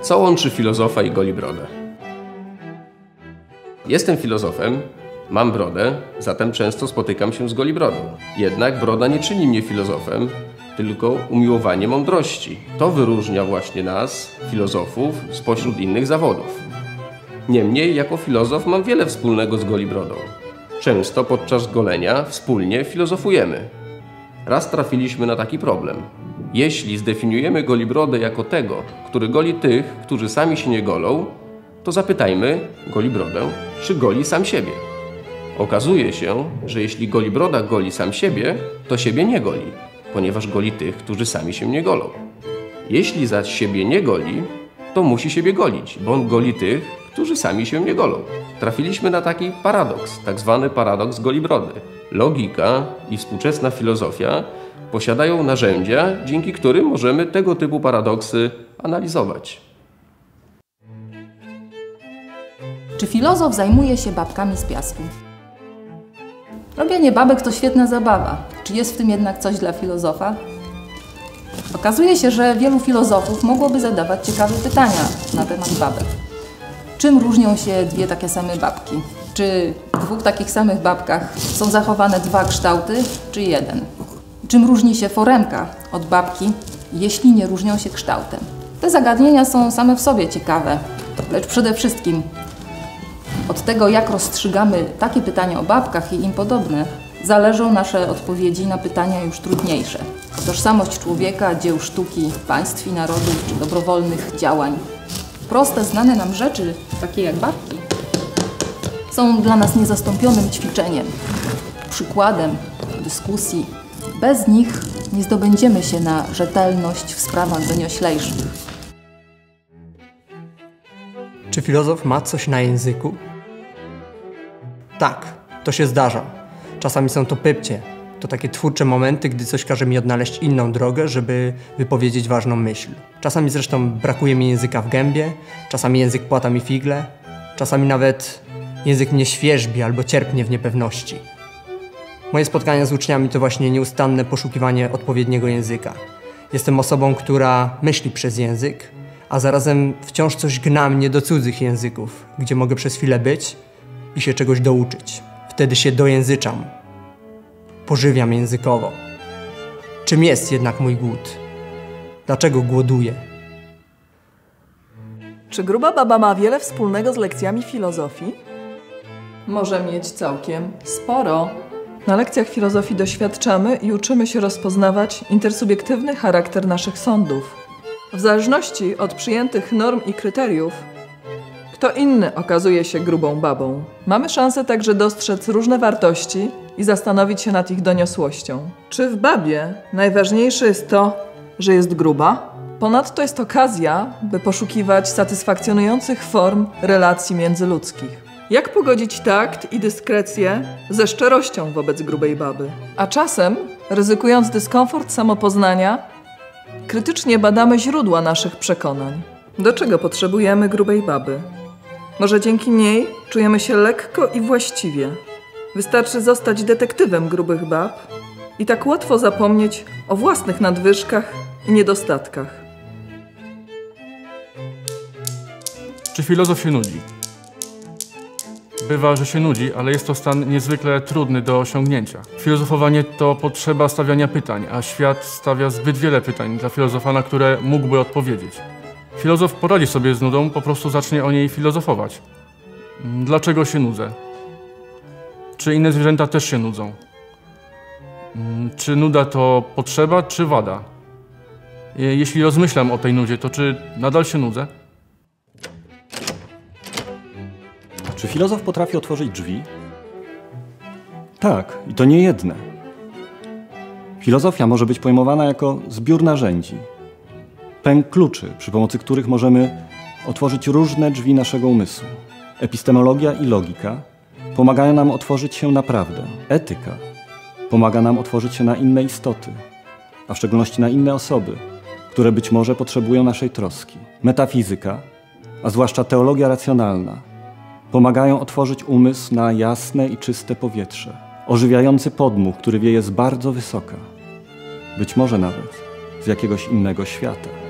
Co łączy filozofa i goli brodę? Jestem filozofem, mam brodę, zatem często spotykam się z golibrodą. Jednak broda nie czyni mnie filozofem, tylko umiłowanie mądrości. To wyróżnia właśnie nas, filozofów, spośród innych zawodów. Niemniej, jako filozof mam wiele wspólnego z golibrodą. Często podczas golenia wspólnie filozofujemy. Raz trafiliśmy na taki problem. Jeśli zdefiniujemy golibrodę jako tego, który goli tych, którzy sami się nie golą, to zapytajmy golibrodę, czy goli sam siebie. Okazuje się, że jeśli golibroda goli sam siebie, to siebie nie goli, ponieważ goli tych, którzy sami się nie golą. Jeśli zaś siebie nie goli, to musi siebie golić, bo on goli tych, którzy sami się nie golą. Trafiliśmy na taki paradoks, tak zwany paradoks golibrody. Logika i współczesna filozofia posiadają narzędzia, dzięki którym możemy tego typu paradoksy analizować. Czy filozof zajmuje się babkami z piasku? Robienie babek to świetna zabawa. Czy jest w tym jednak coś dla filozofa? Okazuje się, że wielu filozofów mogłoby zadawać ciekawe pytania na temat babek. Czym różnią się dwie takie same babki? Czy w dwóch takich samych babkach są zachowane dwa kształty, czy jeden? Czym różni się foremka od babki, jeśli nie różnią się kształtem? Te zagadnienia są same w sobie ciekawe, lecz przede wszystkim od tego, jak rozstrzygamy takie pytania o babkach i im podobne, zależą nasze odpowiedzi na pytania już trudniejsze. Tożsamość człowieka, dzieł sztuki, państw i narodów czy dobrowolnych działań. Proste, znane nam rzeczy, takie jak babki, są dla nas niezastąpionym ćwiczeniem, przykładem dyskusji. Bez nich nie zdobędziemy się na rzetelność w sprawach wynioślejszych. Czy filozof ma coś na języku? Tak, to się zdarza. Czasami są to pypcie. To takie twórcze momenty, gdy coś każe mi odnaleźć inną drogę, żeby wypowiedzieć ważną myśl. Czasami zresztą brakuje mi języka w gębie, czasami język płata mi figle, czasami nawet język mnie świeżbi albo cierpnie w niepewności. Moje spotkania z uczniami to właśnie nieustanne poszukiwanie odpowiedniego języka. Jestem osobą, która myśli przez język, a zarazem wciąż coś gna mnie do cudzych języków, gdzie mogę przez chwilę być i się czegoś douczyć. Wtedy się dojęzyczam. Pożywiam językowo. Czym jest jednak mój głód? Dlaczego głoduję? Czy gruba baba ma wiele wspólnego z lekcjami filozofii? Może mieć całkiem sporo. Na lekcjach filozofii doświadczamy i uczymy się rozpoznawać intersubiektywny charakter naszych sądów. W zależności od przyjętych norm i kryteriów, kto inny okazuje się grubą babą. Mamy szansę także dostrzec różne wartości i zastanowić się nad ich doniosłością. Czy w babie najważniejsze jest to, że jest gruba? Ponadto jest okazja, by poszukiwać satysfakcjonujących form relacji międzyludzkich. Jak pogodzić takt i dyskrecję ze szczerością wobec grubej baby? A czasem, ryzykując dyskomfort samopoznania, krytycznie badamy źródła naszych przekonań. Do czego potrzebujemy grubej baby? Może dzięki niej czujemy się lekko i właściwie. Wystarczy zostać detektywem grubych bab i tak łatwo zapomnieć o własnych nadwyżkach i niedostatkach. Czy filozof się nudzi? Bywa, że się nudzi, ale jest to stan niezwykle trudny do osiągnięcia. Filozofowanie to potrzeba stawiania pytań, a świat stawia zbyt wiele pytań dla filozofa, na które mógłby odpowiedzieć. Filozof poradzi sobie z nudą, po prostu zacznie o niej filozofować. Dlaczego się nudzę? Czy inne zwierzęta też się nudzą? Czy nuda to potrzeba, czy wada? Jeśli rozmyślam o tej nudzie, to czy nadal się nudzę? Czy filozof potrafi otworzyć drzwi? Tak, i to nie jedne. Filozofia może być pojmowana jako zbiór narzędzi, pęk kluczy, przy pomocy których możemy otworzyć różne drzwi naszego umysłu. Epistemologia i logika pomagają nam otworzyć się na prawdę. Etyka pomaga nam otworzyć się na inne istoty, a w szczególności na inne osoby, które być może potrzebują naszej troski. Metafizyka, a zwłaszcza teologia racjonalna, pomagają otworzyć umysł na jasne i czyste powietrze, ożywiający podmuch, który wieje z bardzo wysoka, być może nawet z jakiegoś innego świata.